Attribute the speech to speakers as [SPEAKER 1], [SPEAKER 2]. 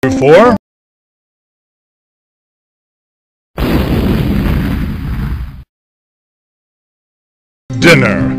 [SPEAKER 1] Before Dinner.